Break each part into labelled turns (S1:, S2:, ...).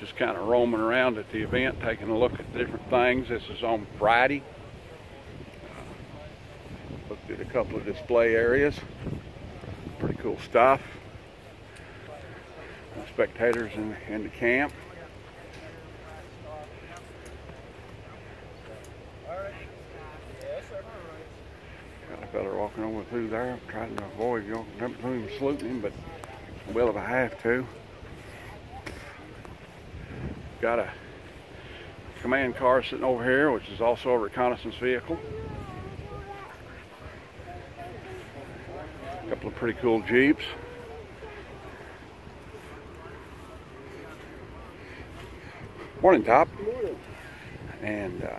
S1: just kind of roaming around at the event, taking a look at different things. This is on Friday. Uh, looked at a couple of display areas. Pretty cool stuff. Spectators in, in the camp. Got a fella walking over through there. I'm trying to avoid going up to him saluting him, but I will if I have to. Got a command car sitting over here, which is also a reconnaissance vehicle. A couple of pretty cool Jeeps. Morning, Top. And uh,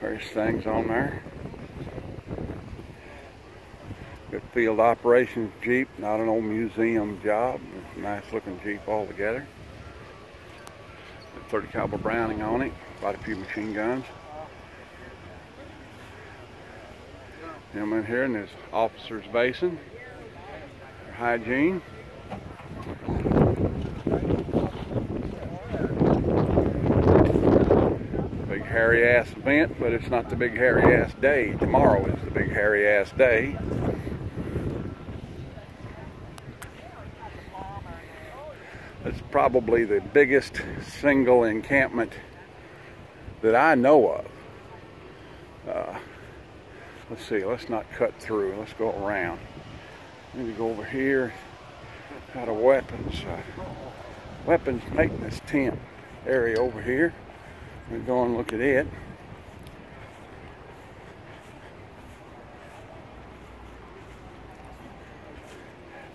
S1: various things on there. Good field operations Jeep, not an old museum job. Nice looking Jeep altogether. 30 caliber Browning on it, quite a few machine guns. Them in here in this officer's basin, for hygiene. Big hairy ass event, but it's not the big hairy ass day. Tomorrow is the big hairy ass day. It's probably the biggest single encampment that I know of. Uh, let's see, let's not cut through, let's go around. Maybe go over here, got a weapons, uh, weapons maintenance tent area over here. We'll go and look at it.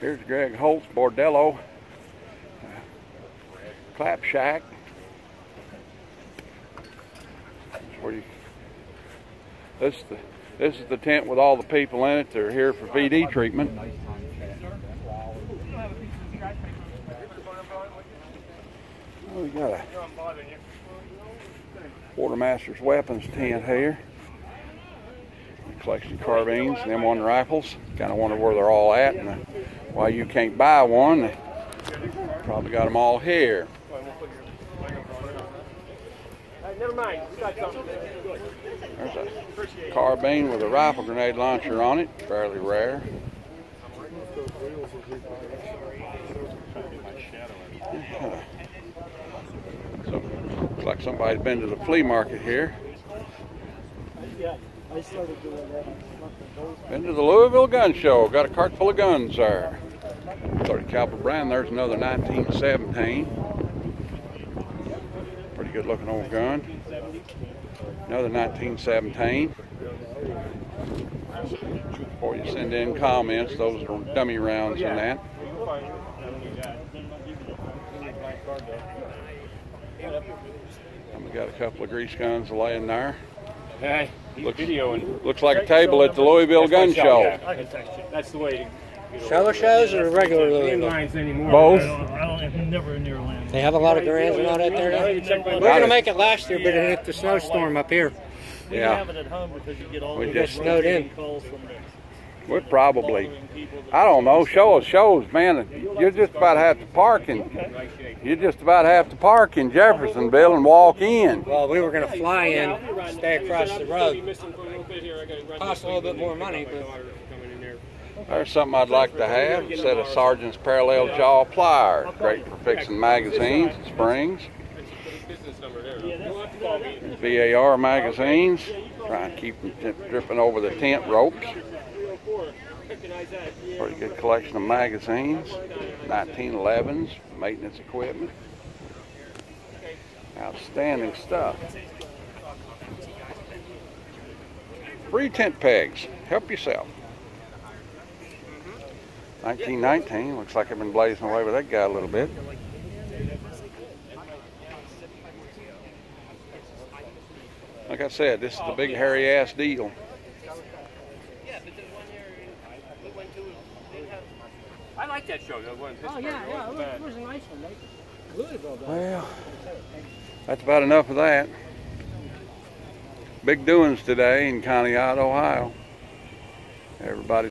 S1: Here's Greg Holt's Bordello clap shack. Where you, this is the this is the tent with all the people in it. They're here for VD treatment. Oh, we got a quartermaster's weapons tent here. Collection of carbines, and M1 rifles. Kind of wonder where they're all at and why you can't buy one. Probably got them all here.
S2: Never mind.
S1: There's a carbine with a rifle grenade launcher on it. Fairly rare. So, looks like somebody's been to the flea market here. Been to the Louisville Gun Show. Got a cart full of guns there. 30 caliber brand. There's another 1917. Good looking old gun. Another 1917. Before you send in comments, those are dummy rounds in that. And we got a couple of grease guns laying there.
S3: Hey,
S1: Looks-. Looks like a table at the Louisville Gun Show.
S3: Yeah, I can text you. That's the way to. get over
S4: Show
S3: it.
S4: shows or regular
S3: In lines anymore.
S1: Both?
S5: I don't, I don't, I'm never near land.
S4: They have a lot of Garands and all that there now?
S3: You can check my-
S4: We were gonna make it last year, but it hit the snowstorm up here.
S5: We
S1: yeah.
S5: have it at home because you get all
S1: we just
S4: snowed in.
S5: calls from the
S1: we're probably,
S5: following people. that-
S1: I don't know, shows, shows, man. You just about have to park in, you just about have to park in Jeffersonville and walk in.
S4: Well, we were gonna fly in, stay across the road.
S3: missing for a little bit here. I gotta run
S4: Cost a little bit more money, but
S3: Coming in there.
S1: There's something I'd like to have, a set of Sargent's parallel jaw pliers, great for fixing magazines and springs. BAR magazines, try and keep them dripping over the tent ropes.
S3: 304. Recognize that.
S1: Pretty good collection of magazines, 1911s, maintenance equipment. Outstanding stuff. Free tent pegs. Help yourself. 1919. Looks like I've been blazing away with that guy a little bit. Like I said, this is the big hairy ass deal.
S3: I like that show. That one.
S4: Oh, yeah, yeah, it was, it was a nice one. They- Louisville does.
S1: Well, that's about enough of that. Big doings today in Conneaut, Ohio. Everybody